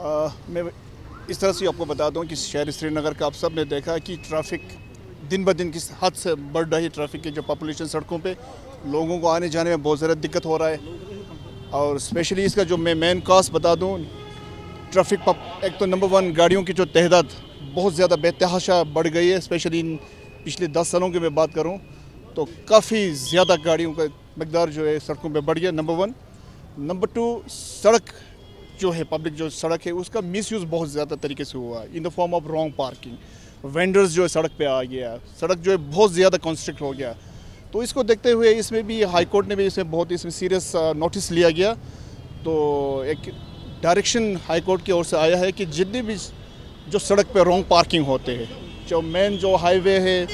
आ, मैं इस तरह से आपको बता दूँ कि शहर श्रीनगर का आप सबने देखा कि ट्रैफ़िक दिन ब दिन किस हद से बढ़ रही है ट्रैफ़िक की जो पॉपुलेशन सड़कों पे लोगों को आने जाने में बहुत ज़्यादा दिक्कत हो रहा है। और स्पेशली इसका जो मैं मेन काज बता दूँ ट्रैफ़िक एक तो नंबर वन गाड़ियों की जो तहदाद बहुत ज़्यादा बेतहाशा बढ़ गई है स्पेशली इन पिछले दस सालों की मैं बात करूँ तो काफ़ी ज़्यादा गाड़ियों का मकदार जो है सड़कों पर बढ़ गया नंबर वन नंबर टू सड़क जो है पब्लिक जो सड़क है, उसका मिसयूज़ बहुत ज़्यादा तरीके से हुआ in the form of wrong parking vendors जो है, सड़क पे आ गया सड़क जो है, बहुत ज़्यादा कॉन्स्ट्रिक्ट हो गया तो इसको देखते हुए इसमें भी हाई कोर्ट ने भी इसमें बहुत इसमें सीरियस नोटिस लिया गया। तो एक डायरेक्शन हाई कोर्ट की ओर से आया है कि जितनी भी जो सड़क पर रॉन्ग पार्किंग होते हैं जो मेन जो हाईवे है,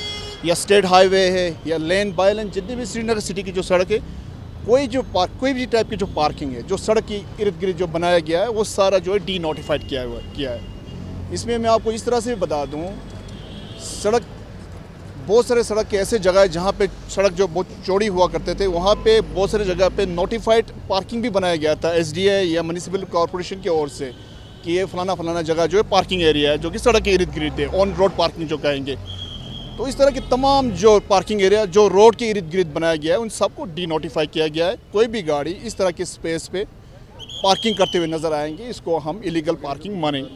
या स्टेट हाईवे है, या लेन बाय लेन जितनी भी श्रीनगर सिटी की जो सड़क है कोई जो पार्क, कोई भी टाइप की जो पार्किंग है, जो सड़क की इर्द गिर्द जो बनाया गया है, वो सारा जो है डी नोटिफाइड किया हुआ, किया है। इसमें मैं आपको इस तरह से बता दूँ, सड़क, बहुत सारे सड़क के ऐसे जगह है जहाँ पे सड़क जो बहुत चौड़ी हुआ करते थे, वहाँ पे बहुत सारे जगह पे नोटिफाइड पार्किंग भी बनाया गया था एस या म्यूनसिपल कॉरपोरेशन की ओर से, कि ये फलाना फलाना जगह जो है पार्किंग एरिया है, जो कि सड़क के इर्द गिर्द है ऑन रोड पार्किंग जो कहेंगे। तो इस तरह के तमाम जो पार्किंग एरिया जो रोड के इर्द गिर्द बनाया गया है, उन सबको डी नोटिफाई किया गया है। कोई भी गाड़ी इस तरह के स्पेस पे पार्किंग करते हुए नज़र आएँगे, इसको हम इलीगल पार्किंग मानेंगे।